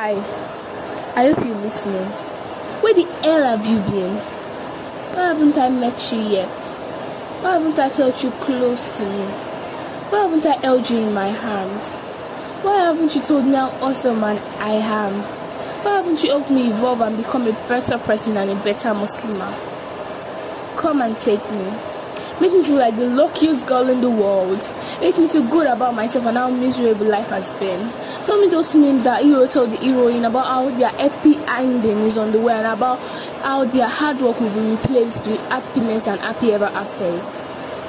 Hi, I hope you're listening. Where the hell have you been? Why haven't I met you yet? Why haven't I felt you close to me? Why haven't I held you in my arms? Why haven't you told me how awesome man I am? Why haven't you helped me evolve and become a better person and a better Muslimah? Come and take me. Make me feel like the luckiest girl in the world. Make me feel good about myself and how miserable life has been. Tell me those memes that hero told the heroine about how their happy ending is on the way and about how their hard work will be replaced with happiness and happy ever afters.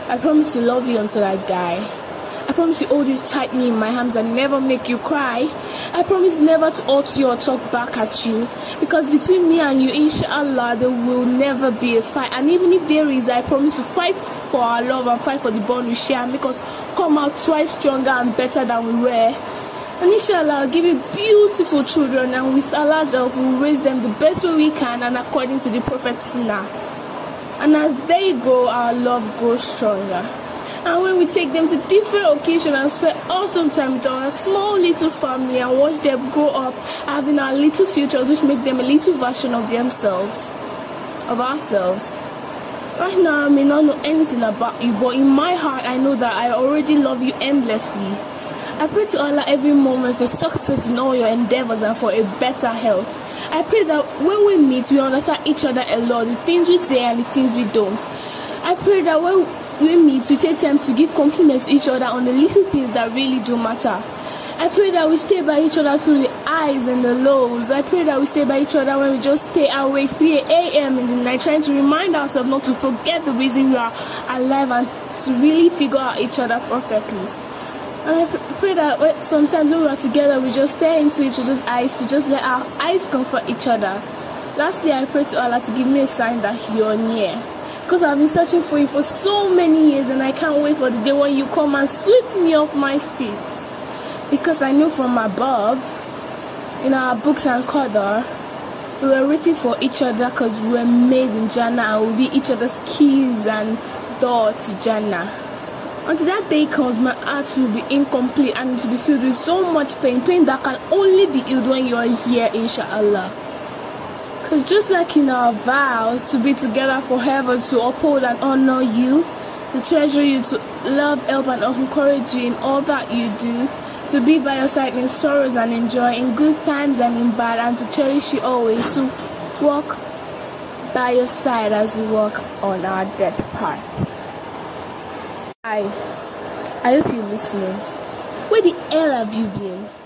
I promise to love you until I die. I promise you tightly in my arms and never make you cry. I promise never to hurt you or talk back at you. Because between me and you, inshallah, there will never be a fight. And even if there is, I promise to fight for our love and fight for the bond we share and make us come out twice stronger and better than we were. And inshallah, I'll give you beautiful children, and with Allah's help, we'll raise them the best way we can and according to the Prophet's Sunnah. And as they grow, our love grows stronger. And when we take them to different occasions and spend awesome time with our small little family and watch them grow up, having our little futures, which make them a little version of themselves, of ourselves. Right now, I may not know anything about you, but in my heart, I know that I already love you endlessly. I pray to Allah every moment for success in all your endeavors and for a better health. I pray that when we meet, we understand each other a lot, the things we say and the things we don't. I pray that when we meet, we take time to give compliments to each other on the little things that really do matter. I pray that we stay by each other through the highs and the lows. I pray that we stay by each other when we just stay awake 3 a.m. in the night, trying to remind ourselves not to forget the reason we are alive and to really figure out each other perfectly. And I pray that sometimes when we are together, we just stare into each other's eyes to just let our eyes comfort each other. Lastly, I pray to Allah to give me a sign that you're near. Because I've been searching for you for so many years and I can't wait for the day when you come and sweep me off my feet. Because I know from above, in our books and Qadar, we were waiting for each other because we were made in Jannah and we'll be each other's keys and door to Jannah. Until that day comes, my heart will be incomplete and it will be filled with so much pain, pain that can only be healed when you are here, inshallah. Because just like in our vows to be together forever, to uphold and honor you, to treasure you, to love, help, and encourage you in all that you do, to be by your side in sorrows and in joy, in good times and in bad, and to cherish you always, to walk by your side as we walk on our death path. Hi, I hope you're listening. Where the hell have you been?